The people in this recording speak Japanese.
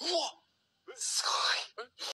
うわすごい。